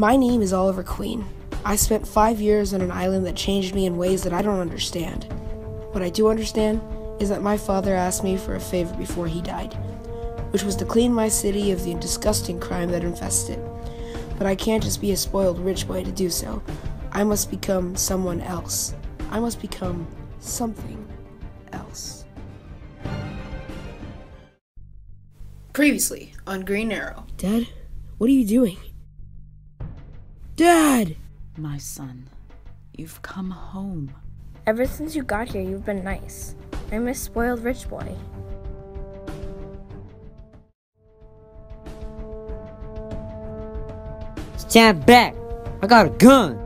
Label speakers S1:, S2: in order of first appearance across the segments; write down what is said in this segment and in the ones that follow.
S1: My name is Oliver Queen. I spent five years on an island that changed me in ways that I don't understand. What I do understand is that my father asked me for a favor before he died, which was to clean my city of the disgusting crime that infested it. But I can't just be a spoiled rich boy to do so. I must become someone else. I must become something else. Previously on Green Arrow. Dad, what are you doing? Dad!
S2: My son, you've come home.
S3: Ever since you got here, you've been nice. I'm a spoiled rich boy.
S4: Stand back! I got a gun!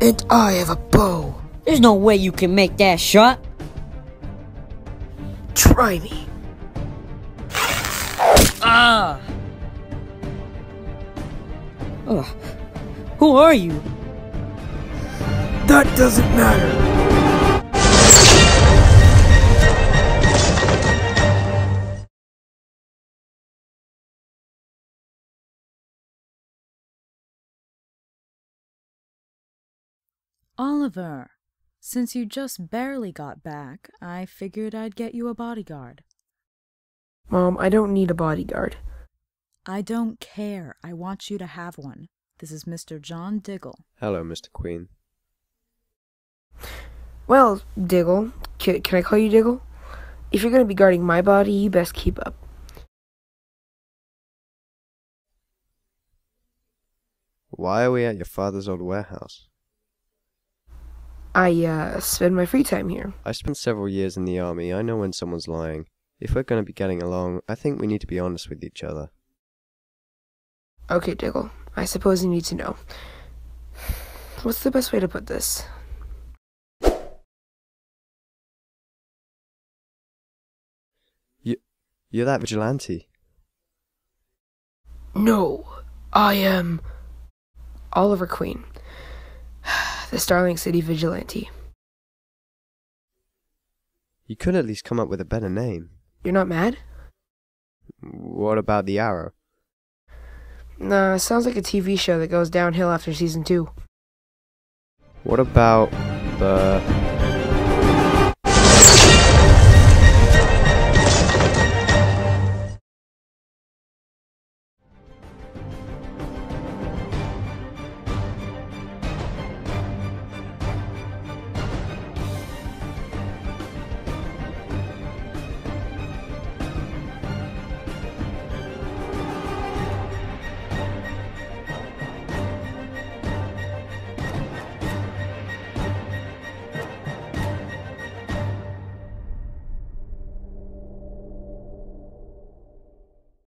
S1: And I have a bow.
S4: There's no way you can make that shot!
S1: Try me.
S4: Ah! Ugh. Who are you?
S1: That doesn't matter.
S2: Oliver, since you just barely got back, I figured I'd get you a bodyguard.
S1: Mom, I don't need a bodyguard.
S2: I don't care. I want you to have one. This is Mr. John Diggle.
S5: Hello, Mr. Queen.
S1: Well, Diggle, can, can I call you Diggle? If you're going to be guarding my body, you best keep up.
S5: Why are we at your father's old warehouse?
S1: I, uh, spend my free time here.
S5: I spent several years in the army. I know when someone's lying. If we're going to be getting along, I think we need to be honest with each other.
S1: Okay, Diggle, I suppose you need to know. What's the best way to put this?
S5: You're that vigilante.
S1: No, I am Oliver Queen, the Starling City Vigilante.
S5: You could at least come up with a better name.
S1: You're not mad?
S5: What about the arrow?
S1: Nah, sounds like a TV show that goes downhill after season two.
S5: What about the